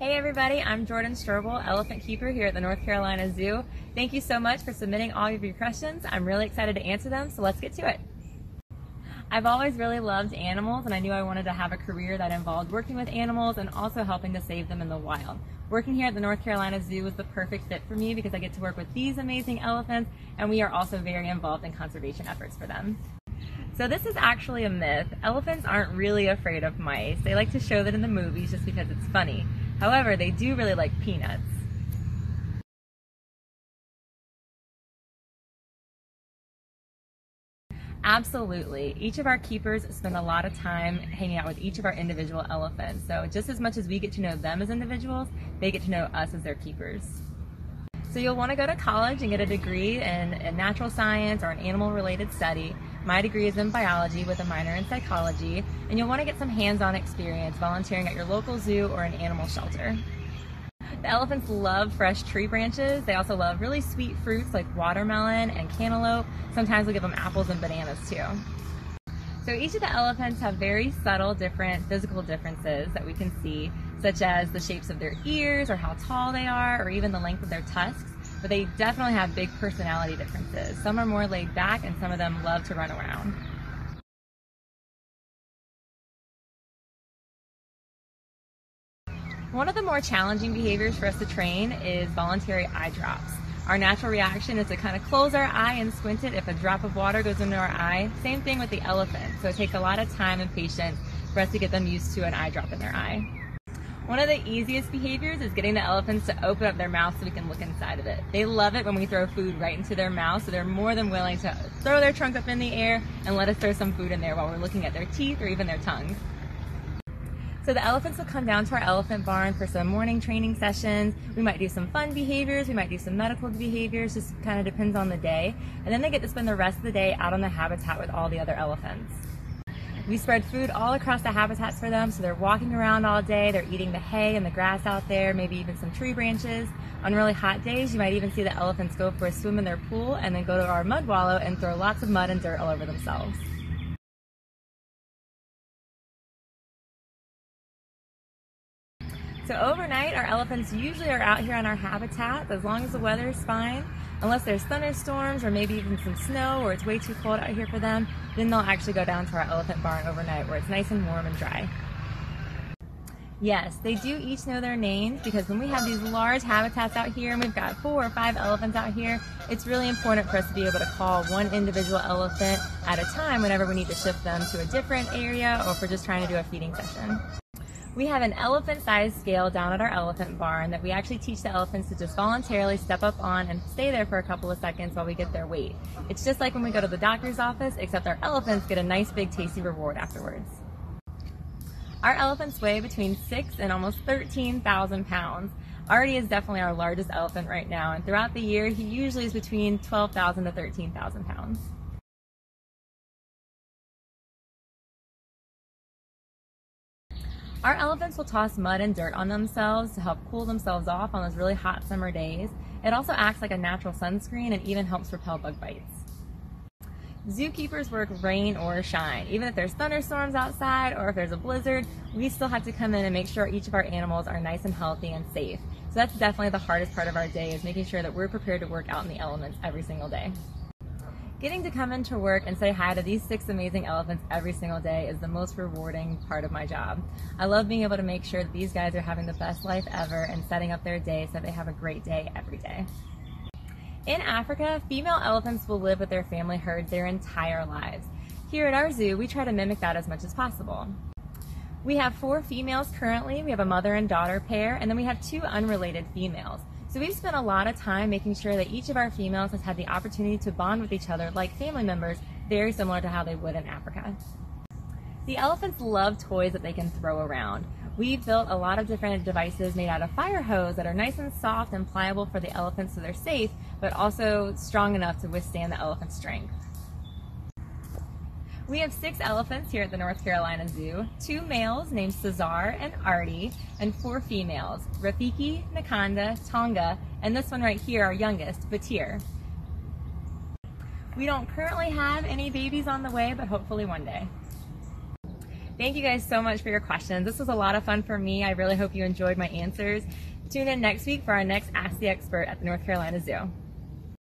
Hey everybody, I'm Jordan Strobel, Elephant Keeper here at the North Carolina Zoo. Thank you so much for submitting all of your questions. I'm really excited to answer them, so let's get to it. I've always really loved animals and I knew I wanted to have a career that involved working with animals and also helping to save them in the wild. Working here at the North Carolina Zoo was the perfect fit for me because I get to work with these amazing elephants and we are also very involved in conservation efforts for them. So this is actually a myth. Elephants aren't really afraid of mice. They like to show that in the movies just because it's funny. However, they do really like peanuts. Absolutely. Each of our keepers spend a lot of time hanging out with each of our individual elephants. So just as much as we get to know them as individuals, they get to know us as their keepers. So you'll want to go to college and get a degree in, in natural science or an animal related study. My degree is in biology with a minor in psychology, and you'll want to get some hands-on experience volunteering at your local zoo or an animal shelter. The elephants love fresh tree branches. They also love really sweet fruits like watermelon and cantaloupe. Sometimes we give them apples and bananas too. So each of the elephants have very subtle different physical differences that we can see, Mm. such as the shapes of their ears or how tall they are or even the length of their tusks. But they definitely have big personality differences. Some are more laid back and some of them love to run around. One of the more challenging behaviors for us to train is voluntary eye drops. Our natural reaction is to kind of close our eye and squint it if a drop of water goes into our eye. Same thing with the elephant. So it takes a lot of time and patience for us to get them used to an eye drop in their eye. One of the easiest behaviors is getting the elephants to open up their mouth so we can look inside of it. They love it when we throw food right into their mouth, so they're more than willing to throw their trunk up in the air and let us throw some food in there while we're looking at their teeth or even their tongues. So the elephants will come down to our elephant barn for some morning training sessions. We might do some fun behaviors, we might do some medical behaviors, just kind of depends on the day. And then they get to spend the rest of the day out on the habitat with all the other elephants. We spread food all across the habitats for them, so they're walking around all day, they're eating the hay and the grass out there, maybe even some tree branches. On really hot days, you might even see the elephants go for a swim in their pool and then go to our mud wallow and throw lots of mud and dirt all over themselves. So overnight, our elephants usually are out here on our habitat as long as the weather is fine. Unless there's thunderstorms or maybe even some snow or it's way too cold out here for them, then they'll actually go down to our elephant barn overnight where it's nice and warm and dry. Yes, they do each know their names because when we have these large habitats out here and we've got four or five elephants out here, it's really important for us to be able to call one individual elephant at a time whenever we need to shift them to a different area or if we're just trying to do a feeding session. We have an elephant size scale down at our elephant barn that we actually teach the elephants to just voluntarily step up on and stay there for a couple of seconds while we get their weight. It's just like when we go to the doctor's office, except our elephants get a nice big tasty reward afterwards. Our elephants weigh between 6 and almost 13,000 pounds. Artie is definitely our largest elephant right now, and throughout the year, he usually is between 12,000 to 13,000 pounds. Our elephants will toss mud and dirt on themselves to help cool themselves off on those really hot summer days. It also acts like a natural sunscreen and even helps repel bug bites. Zookeepers work rain or shine. Even if there's thunderstorms outside or if there's a blizzard, we still have to come in and make sure each of our animals are nice and healthy and safe. So that's definitely the hardest part of our day is making sure that we're prepared to work out in the elements every single day. Getting to come into work and say hi to these six amazing elephants every single day is the most rewarding part of my job. I love being able to make sure that these guys are having the best life ever and setting up their day so they have a great day every day. In Africa, female elephants will live with their family herds their entire lives. Here at our zoo, we try to mimic that as much as possible. We have four females currently. We have a mother and daughter pair, and then we have two unrelated females. So we've spent a lot of time making sure that each of our females has had the opportunity to bond with each other like family members, very similar to how they would in Africa. The elephants love toys that they can throw around. We've built a lot of different devices made out of fire hose that are nice and soft and pliable for the elephants so they're safe, but also strong enough to withstand the elephant's strength. We have six elephants here at the North Carolina Zoo, two males named Cesar and Artie, and four females, Rafiki, Nakanda, Tonga, and this one right here, our youngest, Batir. We don't currently have any babies on the way, but hopefully one day. Thank you guys so much for your questions. This was a lot of fun for me. I really hope you enjoyed my answers. Tune in next week for our next Ask the Expert at the North Carolina Zoo.